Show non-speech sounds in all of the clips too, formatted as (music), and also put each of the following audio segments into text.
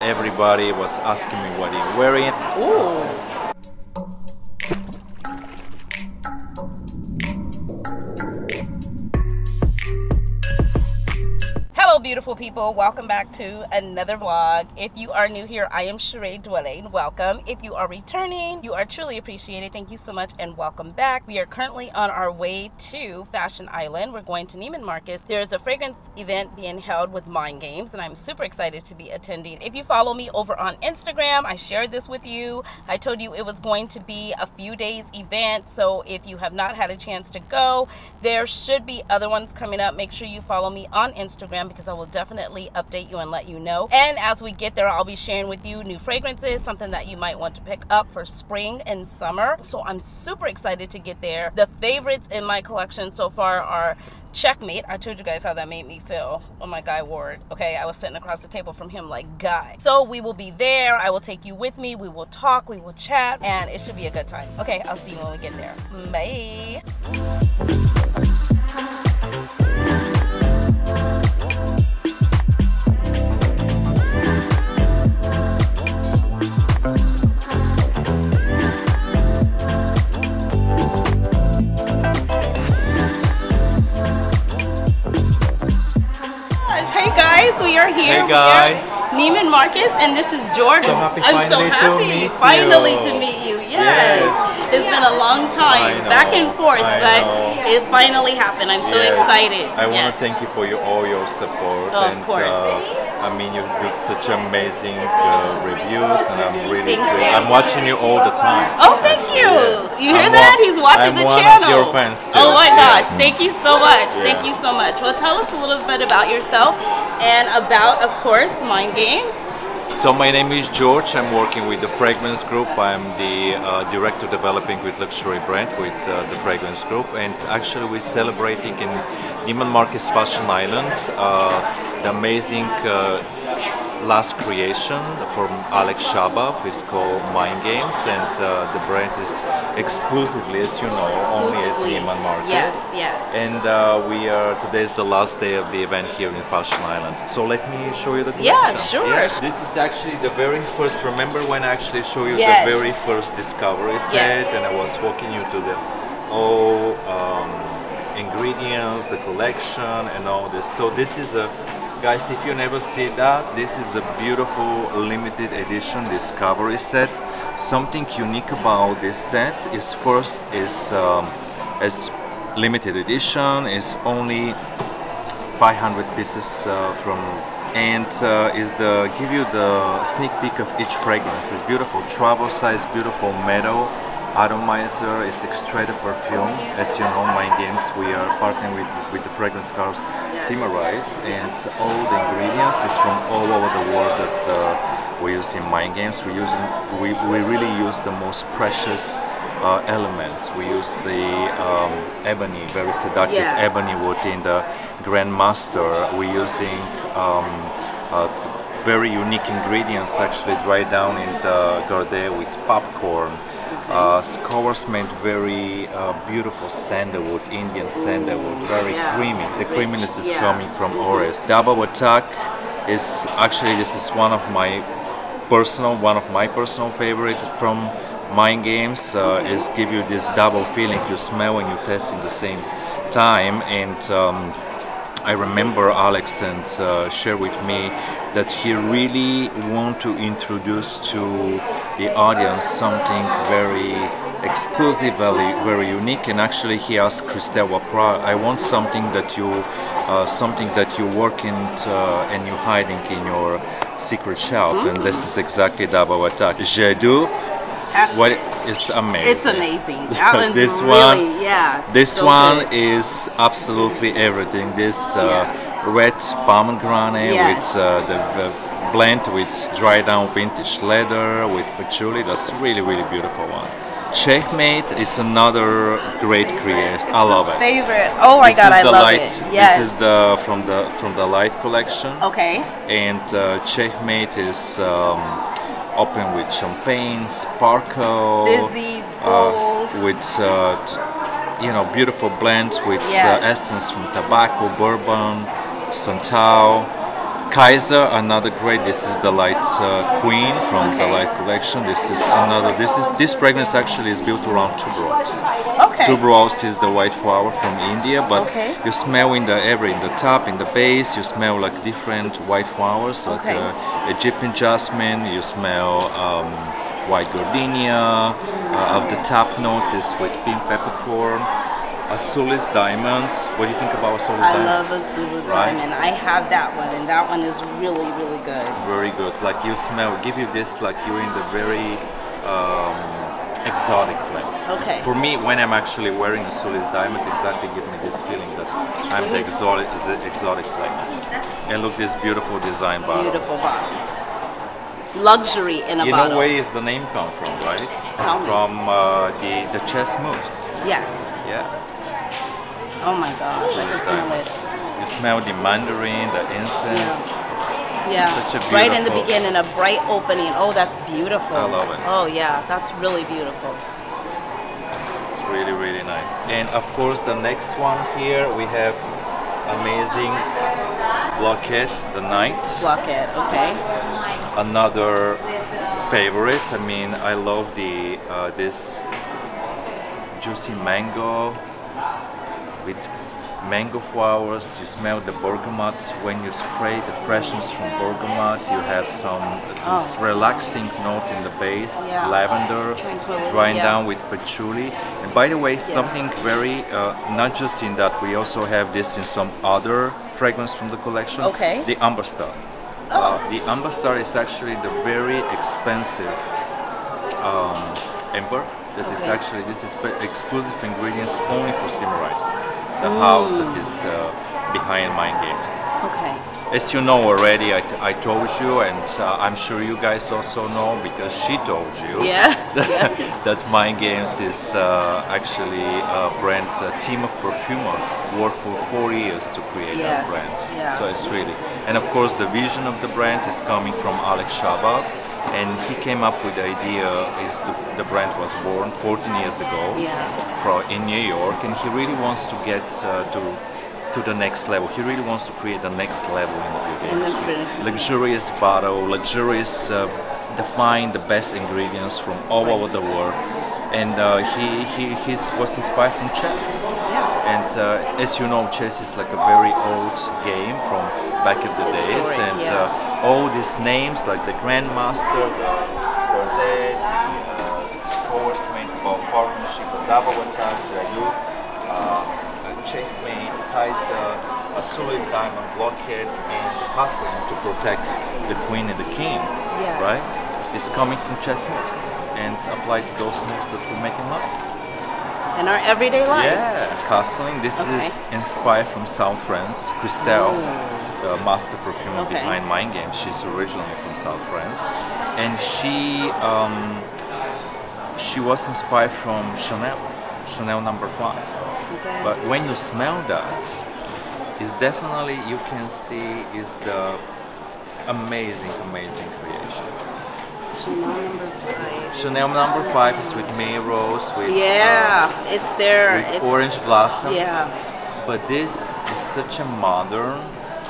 Everybody was asking me what you're wearing. Ooh. Beautiful people. Welcome back to another vlog. If you are new here, I am Cheraye Dwelling. Welcome. If you are returning, you are truly appreciated. Thank you so much and welcome back. We are currently on our way to Fashion Island. We're going to Neiman Marcus. There is a fragrance event being held with Mind Games, and I'm super excited to be attending. If you follow me over on Instagram, I shared this with you. I told you it was going to be a few days event, so if you have not had a chance to go, there should be other ones coming up. Make sure you follow me on Instagram because I will definitely update you and let you know. And as we get there, I'll be sharing with you new fragrances, something that you might want to pick up for spring and summer. So I'm super excited to get there. The favorites in my collection so far are Checkmate. I told you guys how that made me feel when my guy ward. Okay, I was sitting across the table from him like, guy. So we will be there. I will take you with me. We will talk, we will chat, and it should be a good time. Okay, I'll see you when we get there. Bye. Marcus, and this is Jordan. So I'm so finally to happy finally you. to meet you. Yes. Yes. It's been a long time, back and forth, I but know. it finally happened. I'm so Yes. excited. I want to thank you for your, all your support. Of and, course. Uh, I mean, you did such amazing uh, reviews, and I'm really. I'm watching you all the time. Oh, thank you. Yeah. You hear I'm that? one- He's watching I'm the of channel. your fans, too. Oh my gosh, Yes. thank you so much. Thank you so much. Well, tell us a little bit about yourself and about, of course, Mind Games. So my name is George. I'm working with the Fragrance Group. I'm the uh, director developing with luxury brand with uh, the Fragrance Group, and actually we're celebrating in Neiman Marcus Fashion Island uh, the amazing uh, last creation from Alex Shabaf. It's called Mind Games, and uh, the brand is exclusively, as you know, only at. Neiman Marcus. Yes, yes. And uh, we are today is the last day of the event here in Fashion Island. So let me show you the Yeah, collection. sure. This is actually the very first. Remember when I actually show you Yes. the very first discovery set, and I was walking you to the all um, ingredients, the collection, and all this. So this is a guys. If you never see that, this is a beautiful limited edition discovery set. Something unique about this set is first is um, as limited edition is only 500 pieces uh, from and uh, is the give you the sneak peek of each fragrance it's beautiful travel size beautiful metal atomizer is extracted perfume as you know mind games we are partnering with with the fragrance house Symrise and all the ingredients is from all over the world that uh, we use in mind games we use we, we really use the most precious uh, elements we use the um, ebony very seductive Yes. ebony wood in the Grandmaster. We're using um, uh, very unique ingredients actually dried down in the Gardez with popcorn. Uh, Scholar's Mate very uh, beautiful sandalwood, Indian sandalwood, very Yeah, creamy. The rich, creaminess is yeah. coming from Orris. Double Attack is actually this is one of my personal one of my personal favorite from mind games uh, is give you this double feeling you smell and you taste in the same time and um, I remember Alex and uh, share with me that he really want to introduce to the audience something very exclusive, very, very unique. And actually, he asked Christelle Wapra, "I want something that you, uh, something that you work in uh, and you hiding in your secret shelf." And this is exactly Double Attack. J'adoube. What is amazing. It's amazing. (laughs) This really, one, yeah. this so one good. is absolutely everything. This uh, Yeah. red pomegranate Yes. with uh, the, the blend with dry down vintage leather with patchouli. That's really really beautiful one. Checkmate is another great creation. I love it. Favorite. Oh my This god, I love light, it. Yes. This is the from the from the light collection okay. and uh, Checkmate is um, open with champagne, sparkle, Fizzy, uh, with uh, you know beautiful blends with Yes. uh, essence from tobacco, bourbon, santal. Caïssa, another great. This is the Light uh, Queen from Okay. the Light collection. This is another. This is this fragrance actually is built around tuberose. Okay. Tuberose is the white flower from India, but Okay. you smell in the every in the top, in the base, you smell like different white flowers, like Okay. uh, Egyptian jasmine. You smell um, white gardenia. Uh, of the top notes is with pink peppercorn. As-suli's diamond. What do you think about As-suli's I diamond? I love As-suli's Right. diamond. I have that one, and that one is really, really good. Very good. Like you smell, give you this like you're in the very um, exotic place. Okay. For me, when I'm actually wearing a Sulis diamond, exactly give me this feeling that I'm the exotic, an exotic place. And look, this beautiful design bottle. Beautiful bottles. Luxury in a You bottle. know where is the name come from, right? Tell. From uh, the the chess moves. Yes. Yeah. Oh my gosh, I can smell it. You smell the mandarin, the incense. Yeah. Such a right in the beginning, a bright opening. Oh, that's beautiful. I love it. Oh yeah, that's really beautiful. It's really, really nice. And of course, the next one here we have amazing Blockade, the night. Blockade. Okay. Another favorite. I mean, I love the uh, this juicy mango with mango flowers. You smell the bergamot when you spray the freshness from bergamot. You have some this Oh. relaxing note in the base, Yeah. lavender, drying yeah. down with patchouli. And by the way, something very uh, not just in that we also have this in some other fragrance from the collection. Okay. The Amber Star. Oh. Uh, the Amber Star is actually the very expensive um, amber. That is Okay. actually this is exclusive ingredients only for Symrise, the house that Mm. uh, behind Mind Games. Okay. As you know already, I, t- I told you, and uh, I'm sure you guys also know because she told you Yeah. (laughs) that, that Mind Games is uh, actually a brand, a team of perfumer worked for four years to create Yes, that brand. yeah. So it's really, and of course the vision of the brand is coming from Alex Shabab, and he came up with the idea. Is the, the brand was born 14 years ago Yeah. from in New York, and he really wants to get uh, to to the next level. He really wants to create the next level in the beauty In industry. industry. Luxurious bottle, luxurious, uh, define the best ingredients from all Right. over the world, and uh, he he he's, was inspired from chess. Yeah. And uh, as you know, chess is like a very old game from back in the days, and yeah. All these names like the Grandmaster, the uh, Sportsman, about partnership, Davawatar, Jayu, uh, Checkmate, Caïssa, As-suli's Diamond, Blockade, and the Castling to protect the Queen and the King, Yes. right? It's coming from chess moves and applied to those moves that we're making up. In our everyday life. Yeah, Castling. This Okay. is inspired from South France. Christelle, the master perfumer Okay. behind Mind Games, she's originally from South France, and she um, she was inspired from Chanel, Chanel Number Five. Okay. But when you smell that, it's definitely you can see is the amazing, amazing creation. Chanel number five. Chanel Number Five is with May Rose, with uh, Yeah, it's there. with it's, orange blossom. Yeah. But this is such a modern,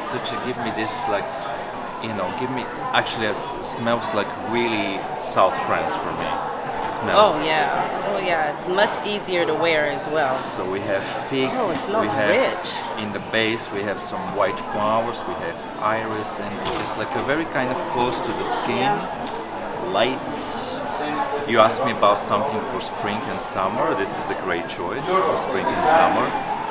such a give me this like, you know, give me actually it smells like really South France for me. Smells. Oh yeah. Oh yeah. It's much easier to wear as well. So we have fig. Oh, it smells we have, rich. In the base we have some white flowers. We have iris, and it's like a very kind of close to the skin, light. You asked me about something for spring and summer. This is a great choice for spring and summer.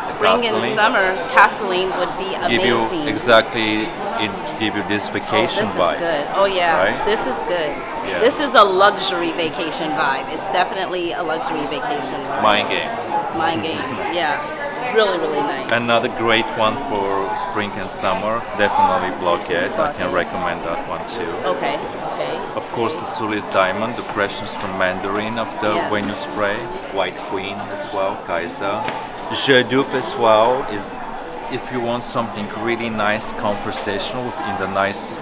Spring Gasoline. and summer, Castling would be amazing. give you exactly it give you this Oh, vacation this vibe. is good. Oh yeah, Right? this is good. Yeah. This is a luxury vacation vibe. It's definitely a luxury vacation vibe. Mind games. Mind games. (laughs) Yeah, it's really really nice. Another great one for spring and summer, definitely Blockade. I can recommend that one too. Okay. Of course, the Sulis Diamond, the freshness from Mandarin of the Yes. when you spray. White Queen as well, Caïssa. Je Dupe as well is if you want something really nice, conversational in the nice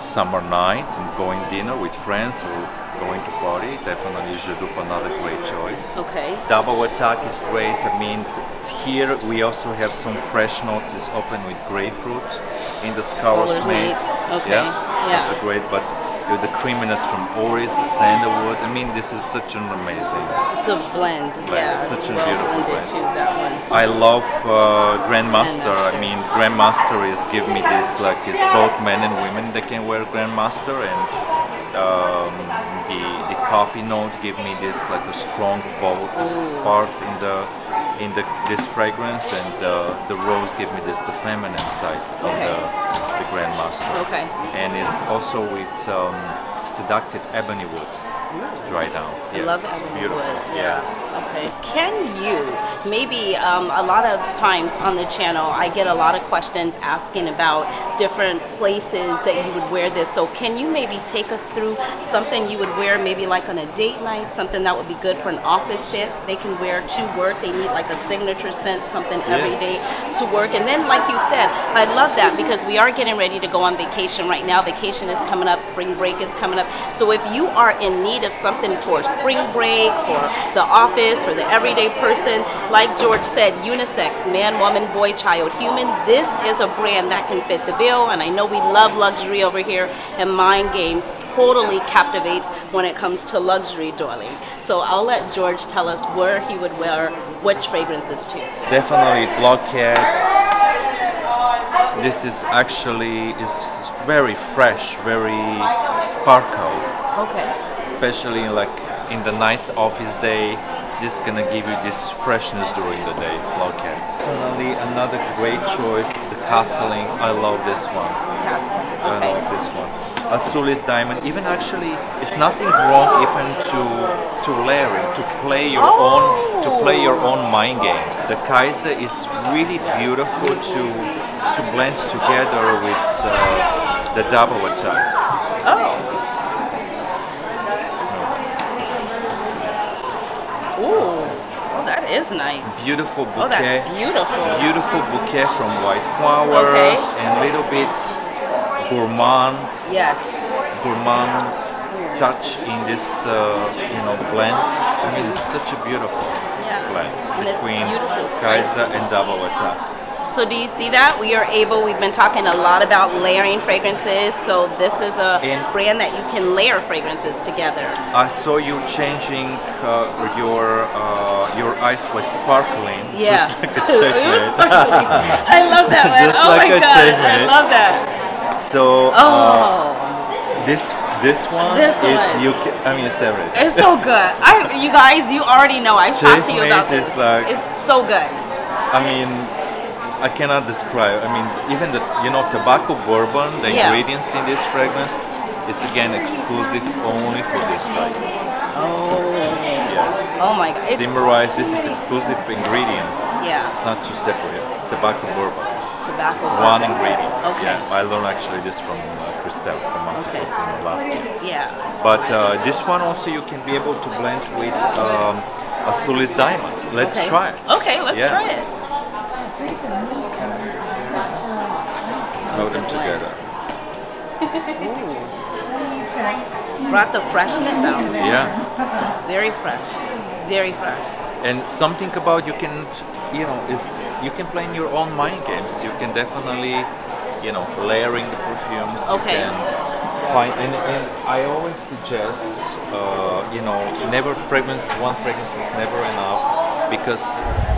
summer night and going dinner with friends or going to party, definitely J'adoube another great choice. Okay. Double attack is great. I mean, here we also have some fresh notes. It's open with grapefruit in the Mate. Mate. Okay, Yeah, yeah. that's a great. But with the creaminess from Orris, the sandalwood. I mean, this is such an amazing. It's a blend. Blend. Yeah. Such a well beautiful blend. too. I love uh, Grandmaster. Grandmaster. I mean, Grandmaster is give me this like it's both men and women that can wear Grandmaster, and um, the the coffee note give me this like a strong bold part in the in the this fragrance, and uh, the rose give me this the feminine side Okay. the, the Grandmaster. Okay. And it's also with um, seductive ebony wood dry down. I Yeah, love it's it. beautiful. Yeah. Okay. Can you maybe um, a lot of times on the channel I get a lot of questions asking about different places that you would wear this. So can you maybe take us through something you would wear maybe like on a date night, something that would be good for an office scent they can wear to work. They need like a signature scent, something every day to work. And then like you said, I love that because we are getting ready to go on vacation right now. Vacation is coming up, spring break is coming up. So if you are in need of something for spring break, for the office, for the everyday person, like George said, unisex, man, woman, boy, child, human, this is a brand that can fit the bill. And I know we love luxury over here, and Mind Games totally captivates when it comes to luxury, darling. So I'll let George tell us where he would wear which fragrances to. Definitely Blockade. This is actually is very fresh, very sparkle, Okay. Especially like in the nice office day. This gonna give you this freshness during the day. Blockade. finally another great choice. The Castling. I love this one. I love this one. As-suli's diamond. Even actually, it's nothing wrong even to to layering, to play your own to play your own mind games. The Caïssa is really beautiful to to blend together with uh, the double attack. Oh. Ooh. Oh, that is nice. Beautiful bouquet. Oh, that's beautiful. Beautiful bouquet from white flowers Okay. and little bit gourmand Yes. gourmand touch in this uh, you know blend. I mean, it's such a beautiful Yeah. blend And between. Caïssa and Double Attack. So do you see that? We are able, we've been talking a lot about layering fragrances. So this is a And- brand that you can layer fragrances together. I saw you changing uh, your uh, your eyes was sparkling, Yeah. just like a It was checkmate. sparkling. I love that one. Just oh like my a god, I love that. so uh, Oh, this this one This is one. you. I mean, it's everything. it's so good. I, you guys, you already know. I've talked to you about this. like- it's so good. I mean, I cannot describe. I mean, even the you know tobacco bourbon, the Yeah. ingredients in this fragrance is again exclusive only for this fragrance. Oh, Yes. oh my god. Symrise. This is exclusive ingredients. Yeah. It's not two separate. It's tobacco bourbon. tobacco. It's bourbon. one ingredient. Okay. Yeah. I learned actually this from uh, Christelle, the master Okay. cook from last year. Yeah. But uh, this one also you can be able to blend with um, As-suli's Diamond. Let's okay. try it. Okay, let's Yeah. try it. Smell them together. Brought the freshness out. Yeah. Very fresh. Very fresh. And something about you can, you know, is you can play in your own mind games. You can definitely, you know, layering the perfumes. Okay. You can find, and, and I always suggest, uh, you know, never fragrance. One fragrance is never enough because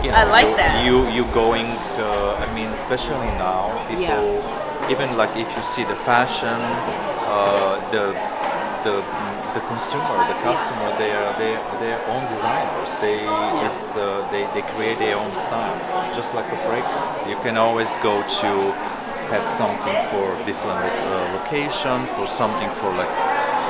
you know I like you, that. you you going. Uh, I mean, especially now, people. Yeah. Even like if you see the fashion, uh, the the the consumer, the customer, they are they their own designers. They Yeah. is, uh, they they create their own style, just like a fragrance. You can always go to have something for different uh, location, for something for like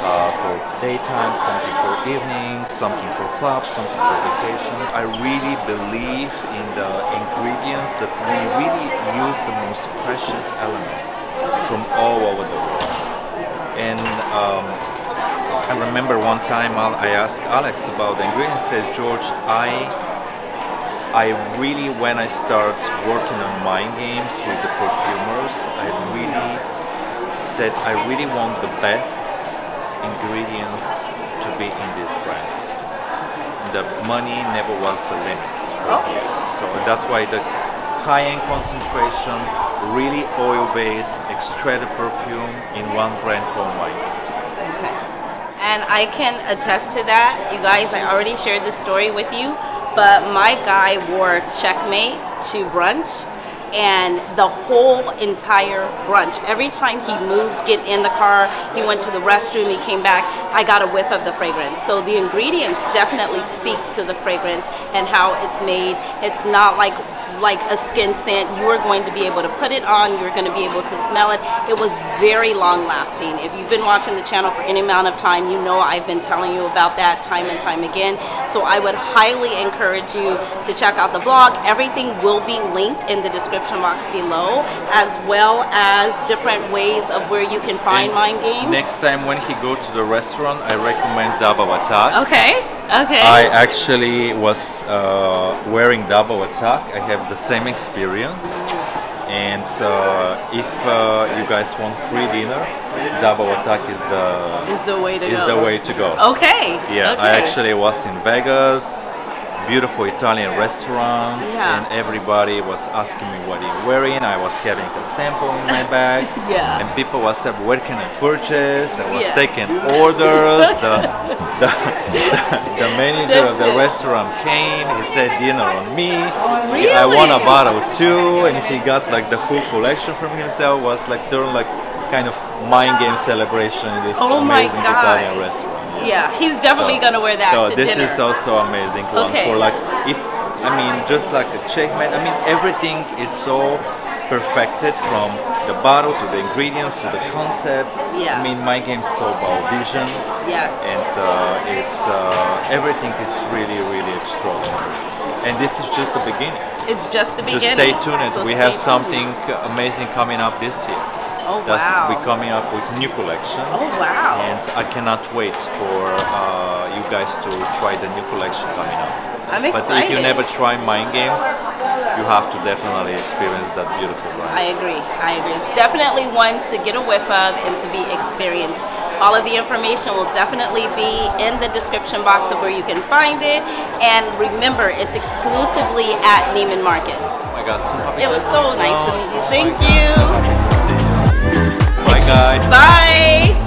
uh, for daytime, something for evening, something for clubs, something for vacation. I really believe in the ingredients that we really use the most precious element from all over the world. And um, I remember one time I asked Alex about the ingredients. Says George, I I really when I start working on mind games with the perfumers, I really said, I really want the best ingredients to be in this brand. The money never was the limit. Okay. Oh. So that's why the high-end concentration, really oil-based, extracted perfume in one brand called Wineglass. Okay. And I can attest to that. You guys, I already shared this story with you, but my guy wore checkmate to brunch and the whole entire brunch. Every time he moved, get in the car, he went to the restroom, he came back, I got a whiff of the fragrance. So the ingredients definitely speak to the fragrance and how it's made. It's not like like a skin scent. You are going to be able to put it on, you're going to be able to smell it. It was very long lasting. If you've been watching the channel for any amount of time, you know I've been telling you about that time and time again. So I would highly encourage you to check out the vlog. Everything will be linked in the description box below, as well as different ways of where you can find And Mind Games. Next time when he go to the restaurant, I recommend Double Attack. Okay, okay. I actually was uh, wearing double attack. I have the same experience. And uh, if uh, you guys want free dinner, double attack is the is the way to is go. the way to go. Okay. Yeah, okay. I actually was in Vegas, beautiful Italian restaurant, Yeah. and everybody was asking me what I'm wearing. I was having a sample in my bag, (laughs) Yeah. and people was saying, "Where can I purchase?" I was Yeah. taking orders. the, (laughs) the, the manager of the restaurant came. He said, "Dinner on me." Oh, Really? I want a bottle too, and he got like the full collection from himself. Was like turned like kind of mind game celebration in this Oh my amazing Italian restaurant. Yeah, he's definitely So- gonna wear that so this dinner. is also amazing one Okay. for like if I mean just like a checkmate. I mean everything is so perfected from the bottle to the ingredients to the concept. Yeah. I mean my game is so about vision yes. and uh, is uh, everything is really really extraordinary. And this is just the beginning. It's just the beginning. Just stay tuned. So we have tuned. something amazing coming up this year. Oh That's wow. we're coming up with new collection oh wow. and I cannot wait for uh, you guys to try the new collection coming up. I'm excited. But if you never try mind games, you have to definitely experience that beautiful brand. I agree. I agree. It's definitely one to get a whiff of and to be experienced. All of the information will definitely be in the description box of where you can find it. And remember, it's exclusively at Neiman Marcus. oh my god, so happy It was so nice to Oh meet you. Thank God, you. Guys. Bye.